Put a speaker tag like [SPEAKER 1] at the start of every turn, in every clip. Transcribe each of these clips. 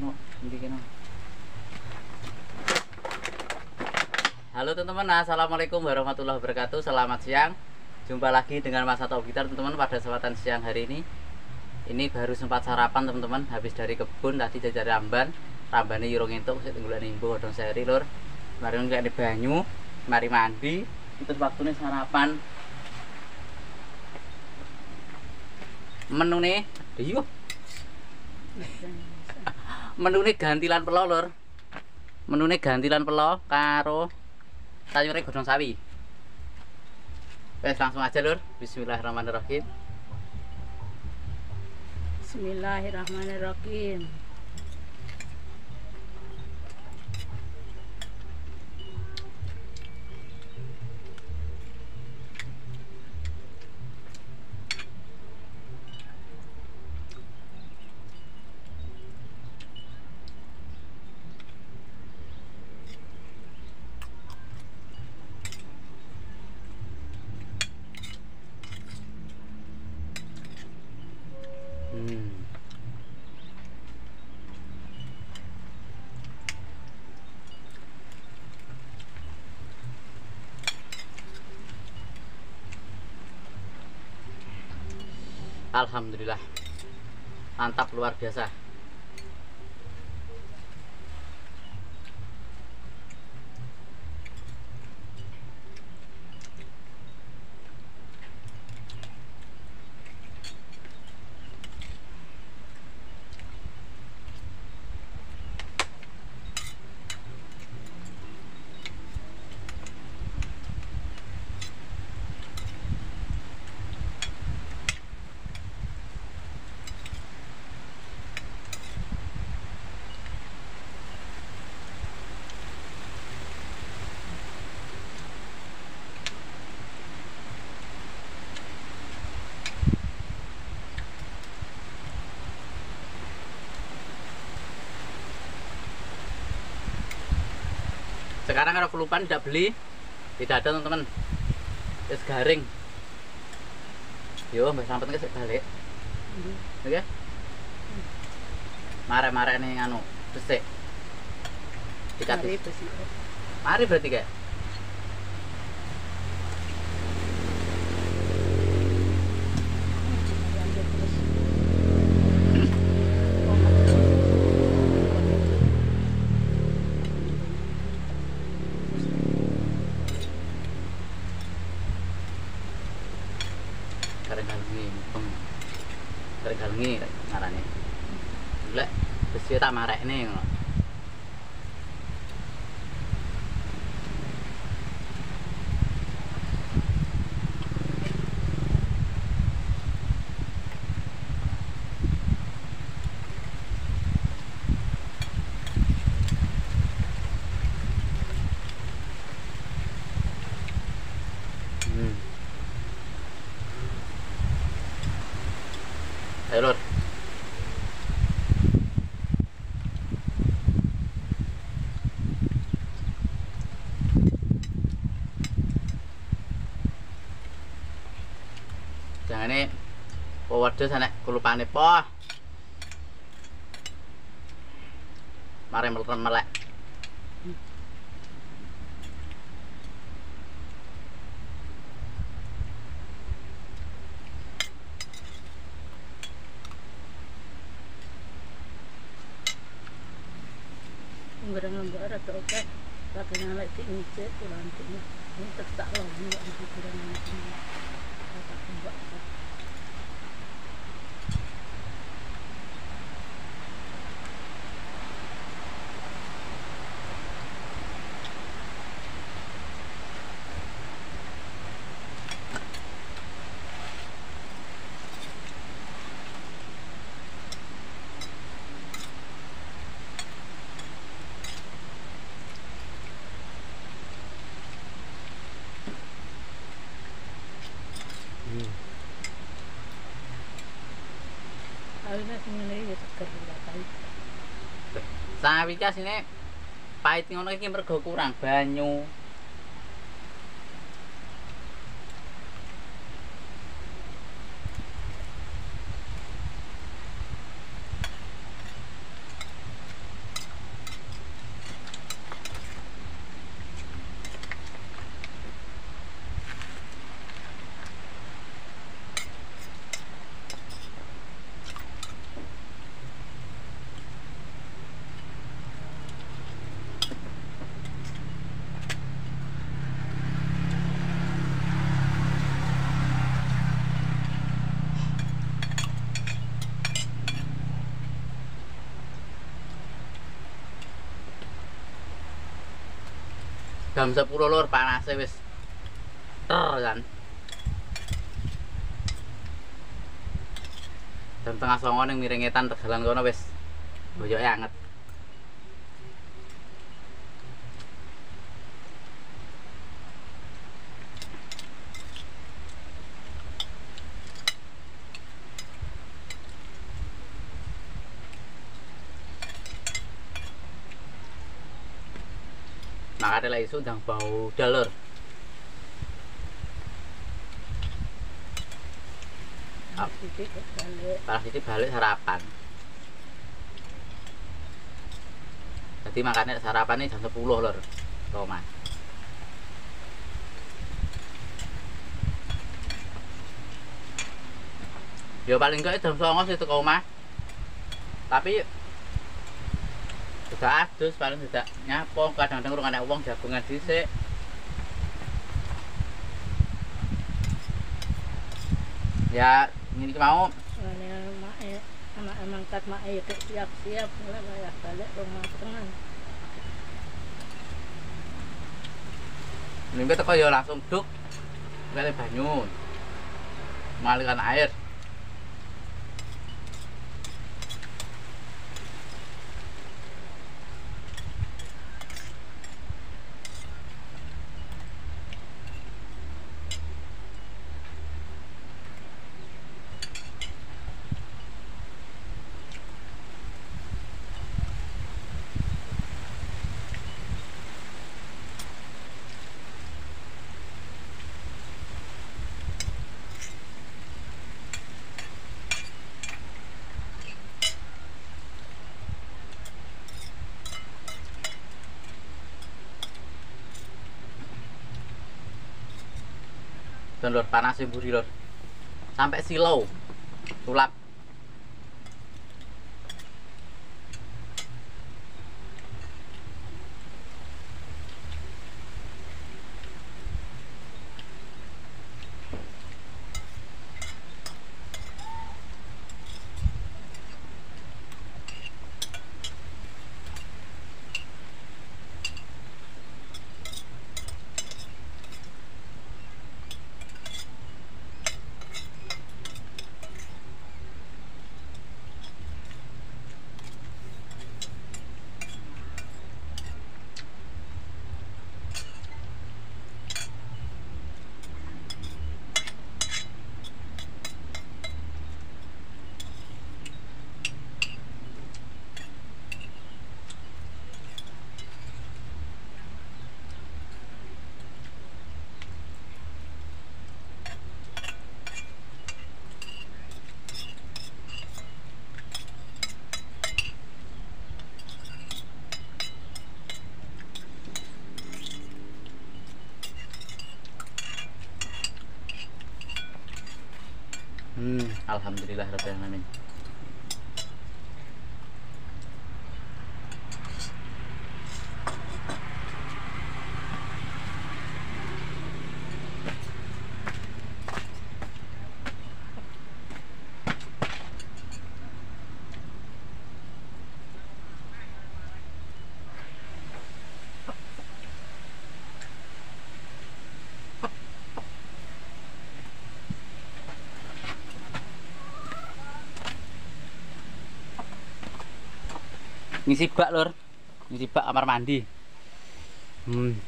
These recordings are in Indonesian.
[SPEAKER 1] no nanti kena. Halo teman-teman, Assalamualaikum warahmatullahi wabarakatuh. Selamat siang. Jumpa lagi dengan Mas Atau Gitar teman-teman pada kesempatan siang hari ini. Ini baru sempat sarapan teman-teman Habis dari kebun tadi jajar ramban. Rambane yurung entuk, saya tunggu nimbo dong seri lur. Mari nggak di banyu Mari mandi. Itu waktunya sarapan. Menu nih Aduh Menu nih gantilan pelo lur. Menu nih gantilan pelo Karo sayurnya godong sawi. Wes langsung aja lur. Bismillahirrahmanirrahim.
[SPEAKER 2] Bismillahirrahmanirrahim.
[SPEAKER 1] Alhamdulillah. Mantap luar biasa sekarang kalau kelupaan tidak beli tidak ada teman-teman. Es garing. Yo mbak sampet nggak balik. Oke? Mare-mare nih nganu besek
[SPEAKER 2] besi.
[SPEAKER 1] mari berarti kayak garing galengi peng garing galengi ngarane. Lek besi tak marek nih ngono Hmm. Ayo lur. Jangan nih, oh waduh sana kelupaan po. Mari melek.
[SPEAKER 2] Nggak nggak atau oke. Lagi nyala itu ini pulang ini. Kurang ini.
[SPEAKER 1] Sawi ki asine pahit ngono iki mergo kurang banyu. Jam 10 lur panasnya wis ter kan. Jam tengah songo ning miringetan tegalan kono wis boyoke anget makanya lah isu ndang bau dalur Ah.
[SPEAKER 2] Sidik kok balik.
[SPEAKER 1] Parah sarapan. Jadi makannya sarapan ini jam 10 lor. Roma. Ya paling enggak jam 9 sih omah. Tapi sudah adus paling tidak nyapo kadang-kadang urung ana wong jagungan dhisik. Ya ini mau
[SPEAKER 2] anak emang mae ya kayak siap-siap mulai layak balik rumah tengah.
[SPEAKER 1] Mimpi teko ya langsung duk. Kali banyu. Mengalirkan air. Dan lor panas buri lor. Sampai silau. Sulap. Hmm, alhamdulillah rabbil alamin. Ngisi bak lur. Ngisi bak kamar mandi. Hmm.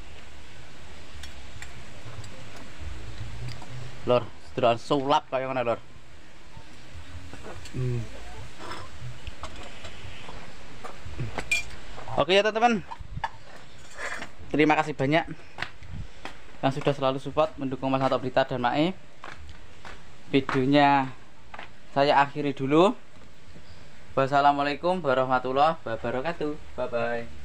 [SPEAKER 1] lur seduluran sulap kayak mana lur. Hmm. oke ya teman-teman. Terima kasih banyak yang sudah selalu support mendukung Mas Hato Berita dan Mae. Videonya saya akhiri dulu Wassalamualaikum warahmatullahi wabarakatuh. Bye bye.